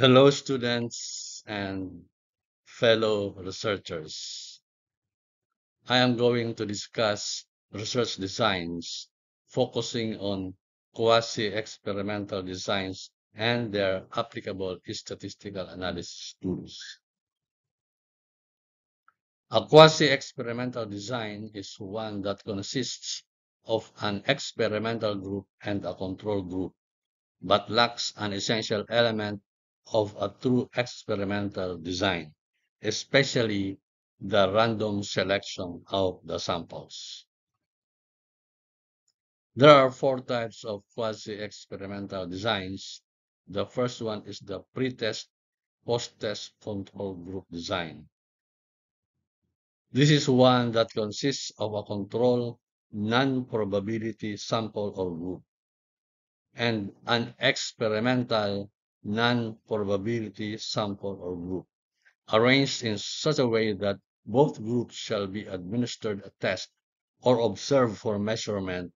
Hello, students and fellow researchers. I am going to discuss research designs focusing on quasi-experimental designs and their applicable statistical analysis tools. A quasi-experimental design is one that consists of an experimental group and a control group, but lacks an essential element of a true experimental design, especially the random selection of the samples. There are four types of quasi-experimental designs. The first one is the pre-test, post-test control group design. This is one that consists of a control non-probability sample or group and an experimental non-probability sample or group, arranged in such a way that both groups shall be administered a test or observed for measurement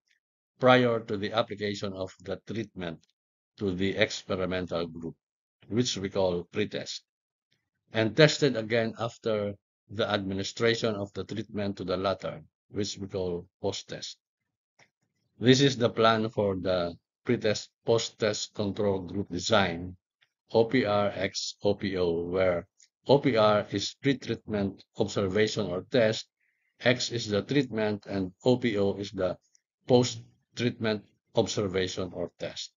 prior to the application of the treatment to the experimental group, which we call pretest, and tested again after the administration of the treatment to the latter, which we call post-test. This is the plan for the pretest post-test control group design, OPR x OPO, where OPR is pre-treatment observation or test, X is the treatment, and OPO is the post-treatment observation or test.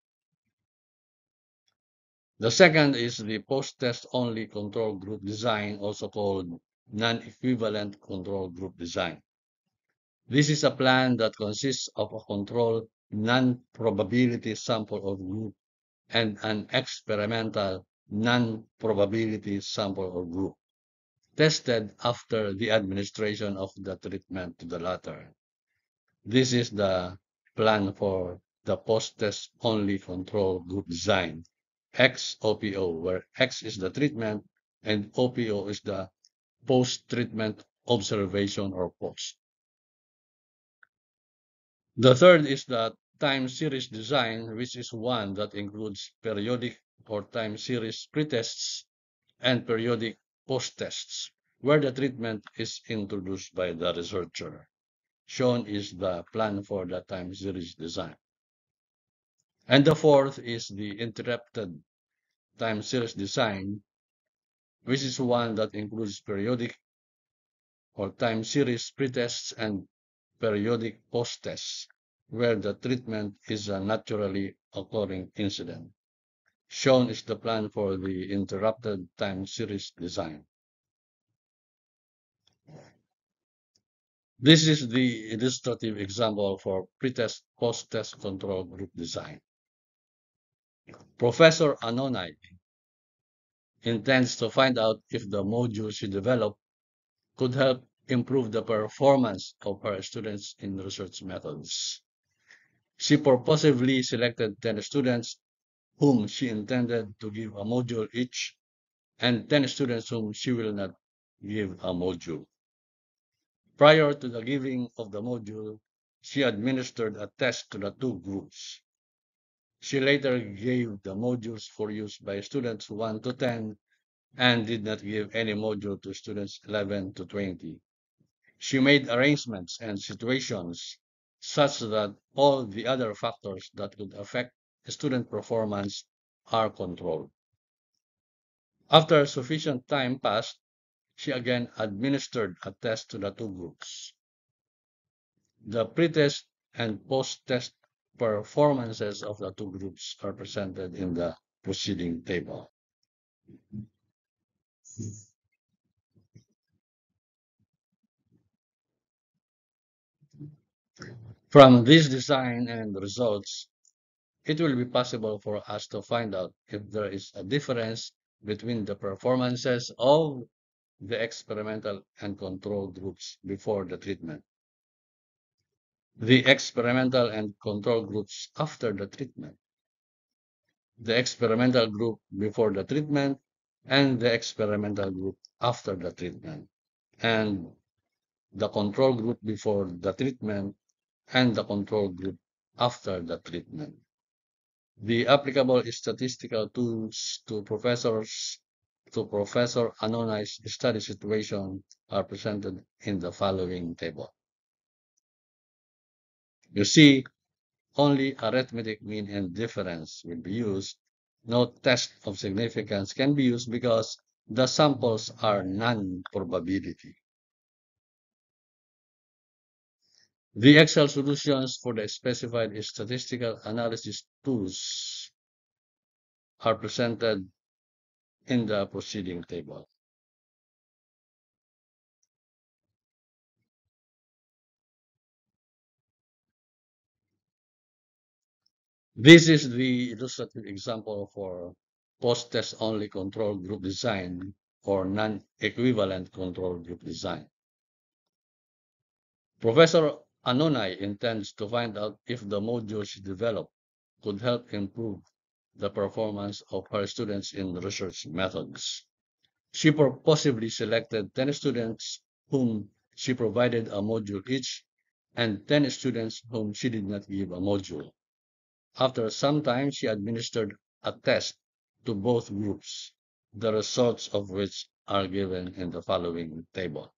The second is the post-test only control group design, also called non-equivalent control group design. This is a plan that consists of a control non-probability sample of group and an experimental non-probability sample or group, tested after the administration of the treatment to the latter. This is the plan for the post-test only control group design, XOPO, where X is the treatment and OPO is the post-treatment observation or post. The third is the time series design, which is one that includes periodic or time series pretests and periodic post-tests, where the treatment is introduced by the researcher. Shown is the plan for the time series design. And the fourth is the interrupted time series design, which is one that includes periodic or time series pretests and periodic post-tests, where the treatment is a naturally occurring incident. Shown is the plan for the interrupted time series design. This is the illustrative example for pretest post-test control group design. Professor Anonai intends to find out if the module she developed could help improve the performance of her students in research methods. She purposefully selected 10 students whom she intended to give a module each and 10 students whom she will not give a module. Prior to the giving of the module, she administered a test to the two groups. She later gave the modules for use by students 1 to 10 and did not give any module to students 11 to 20. She made arrangements and situations such that all the other factors that could affect student performance are controlled. After sufficient time passed, she again administered a test to the two groups. The pretest and post-test performances of the two groups are presented in the preceding table. From this design and results, it will be possible for us to find out if there is a difference between the performances of the experimental and control groups before the treatment. The experimental and control groups after the treatment. The experimental group before the treatment and the experimental group after the treatment. And the control group before the treatment and the control group after the treatment. The applicable statistical tools to professors to Professor Anonai's study situation are presented in the following table. You see, only arithmetic mean and difference will be used. No test of significance can be used because the samples are non-probability. The Excel solutions for the specified statistical analysis tools are presented in the proceeding table. This is the illustrative example for post-test only control group design or non-equivalent control group design. Professor Anonai intends to find out if the modules she developed could help improve the performance of her students in research methods. She purposely selected 10 students whom she provided a module each and 10 students whom she did not give a module. After some time, she administered a test to both groups, the results of which are given in the following table.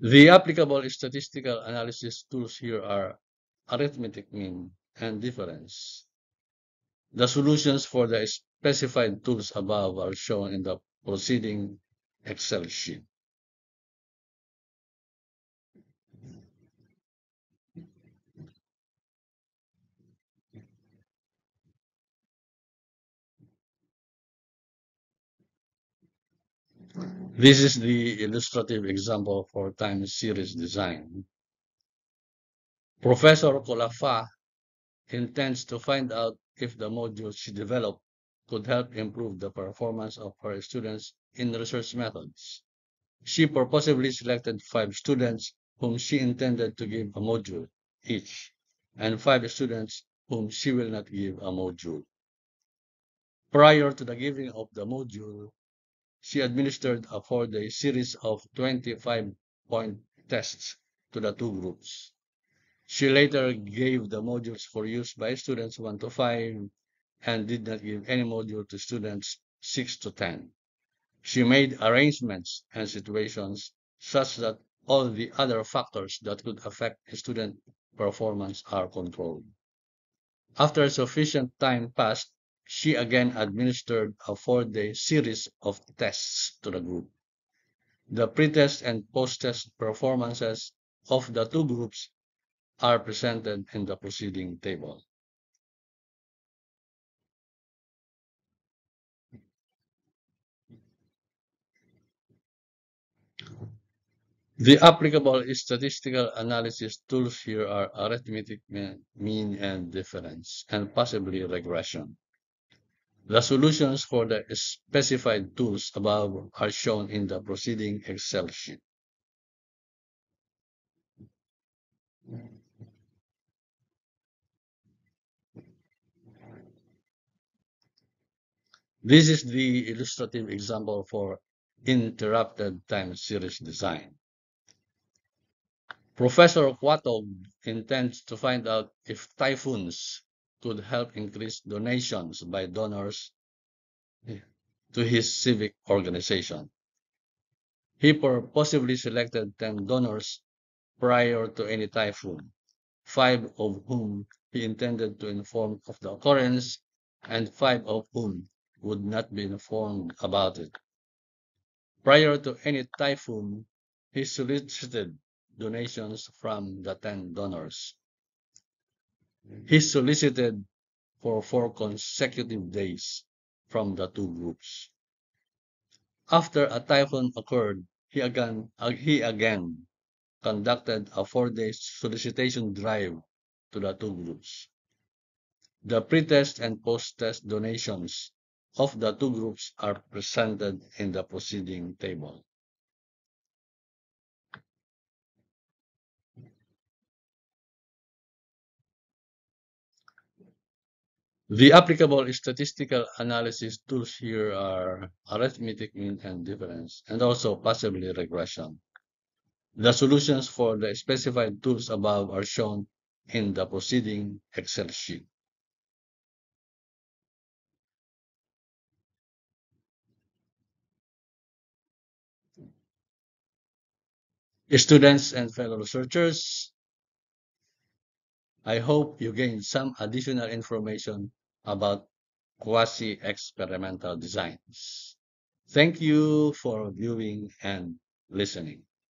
The applicable statistical analysis tools here are arithmetic mean and difference. The solutions for the specified tools above are shown in the proceeding Excel sheet. This is the illustrative example for time series design. Professor Colafa intends to find out if the modules she developed could help improve the performance of her students in research methods. She purposefully selected five students whom she intended to give a module each, and five students whom she will not give a module. Prior to the giving of the module, she administered a four-day series of 25-point tests to the two groups. She later gave the modules for use by students 1 to 5 and did not give any module to students 6 to 10. She made arrangements and situations such that all the other factors that could affect student performance are controlled. After sufficient time passed, she again administered a four-day series of tests to the group. The pretest and post-test performances of the two groups are presented in the preceding table. The applicable statistical analysis tools here are arithmetic mean and difference, and possibly regression. The solutions for the specified tools above are shown in the proceeding Excel sheet. This is the illustrative example for interrupted time series design. Professor Quatog intends to find out if typhoons could help increase donations by donors to his civic organization. He purposely selected 10 donors prior to any typhoon, five of whom he intended to inform of the occurrence and five of whom would not be informed about it. Prior to any typhoon, he solicited donations from the 10 donors. He solicited for four consecutive days from the two groups. After a typhoon occurred, he again, uh, he again conducted a four-day solicitation drive to the two groups. The pre-test and post-test donations of the two groups are presented in the proceeding table. The applicable statistical analysis tools here are arithmetic mean and difference, and also possibly regression. The solutions for the specified tools above are shown in the preceding Excel sheet. Students and fellow researchers, I hope you gained some additional information about quasi-experimental designs. Thank you for viewing and listening.